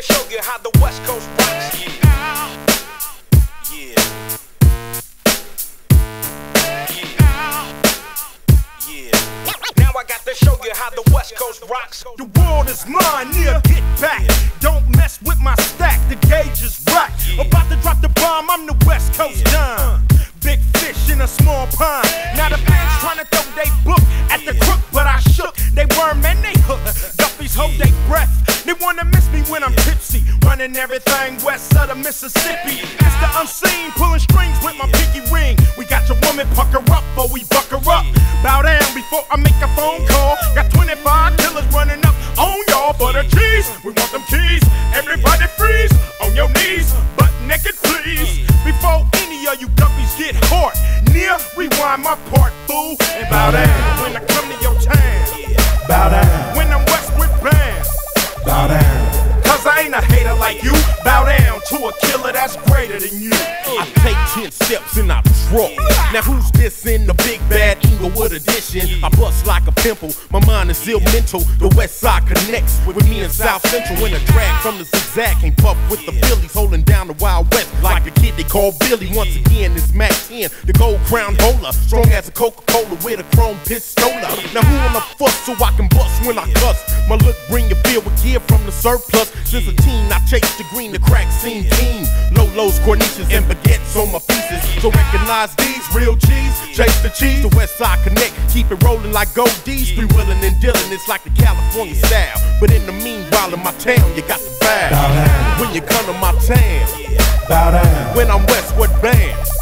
to show you how the West Coast rocks. Yeah. Yeah. Yeah. Yeah. Now I got to show you how the West Coast rocks. The world is mine, yeah, get back. Don't mess with my stack, the gauge is right. About to drop the bomb, I'm the West Coast Don. Big fish in a small pond. Now the fans trying to throw they book at the crook, but I shook. They worm and they hook. Hold they breath. They wanna miss me when I'm tipsy. Running everything west of the Mississippi. It's the unseen, pulling strings with my pinky ring. We got your woman pucker up, or we buck her up. Bow down before I make a phone call. Got 25 killers running up on y'all the cheese. We want them keys. Everybody freeze on your knees, butt naked, please. Before any of you guppies get hard, near rewind my part, fool, and bow down when I come to your town. Bow down, like you. Bow down to a killer that's greater than you. I take 10 steps and I draw. Now who's this in the big bad Inglewood edition? I bust like a pimple, my mind is ill mental. The west side connects with me in South Central. When a drag from the zigzag came puff with the Phillies holding down the Wild West like the kid they call Billy. Once again, it's Mack 10, the gold crown holder. Strong as a Coca-Cola with a chrome pistola. Now who on the fuss so I can bust when I cuss? My look bring you feel with gear from the surplus. Since a teen, I chased the green, the crack scene team. lows, corniches, and baguettes on my pieces. So recognize these real cheese. Chase the cheese, the West Side Connect. Keep it rolling like gold D's. Three willing and dealing, it's like the California style. But in the meanwhile, in my town, you got the down, When you come to my town, when I'm westward bound.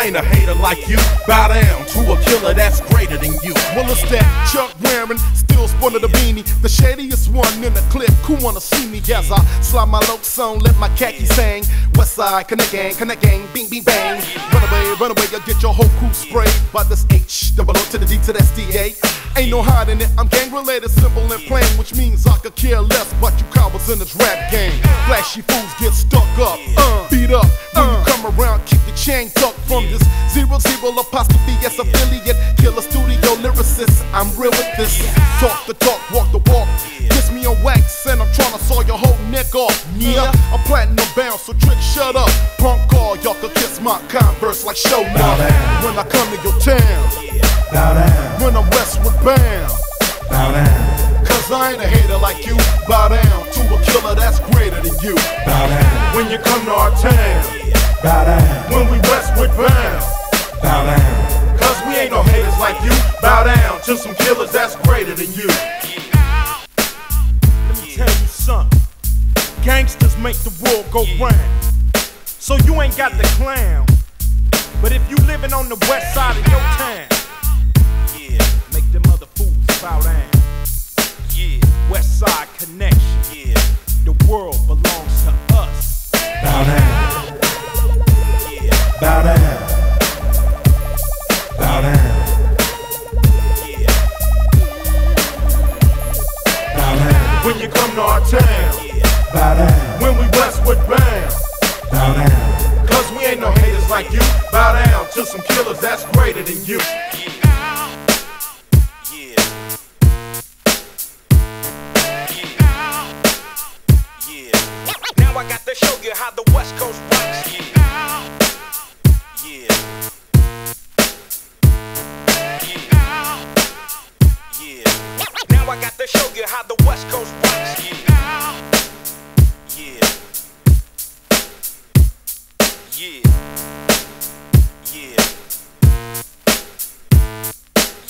Bow down. Because I ain't a hater like you. Bow down to a killer that's greater than you. Well, it's that Chuck wearing, still sporting the beanie. The shadiest one in the clip. Who wanna see me as I slide my locs on, let my khaki sing. West side, connect gang, connect gang, bing, bing, bang. Run away, run away, you'll get your whole crew sprayed by this H, double O to the D to the SDA. Ain't no hiding it, I'm gang related, simple and plain, which means I could care less. But you cowards in this rap game, flashy fools get stuck up, uh, beat up. When you come around, chain tucked from this zero zero apostrophe S affiliate, killer studio lyricist. I'm real with this. Talk the talk, walk the walk. Kiss me on wax, and I'm tryna saw your whole neck off. Yeah, I'm platinum bound, so trick, shut up. Punk call, y'all could kiss my converse like show now. When I come to your town, Bow down, when I'm westward bound. bow down, Cause I ain't a hater like you. Bow down to a killer that's greater than you. bow down, When you come to our town, bow down, when we westward bound. bow down. Cause we ain't no haters like you. Bow down to some killers that's greater than you. Let me tell you something. Gangsters make the world go round. So you ain't got the clown. But if you living on the west side of your town, town, bow down, when we westward bound. bow down, Cause we ain't no haters like you. Bow down to some killers that's greater than you.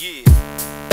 Yeah.